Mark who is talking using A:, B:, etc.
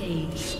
A: Rampage.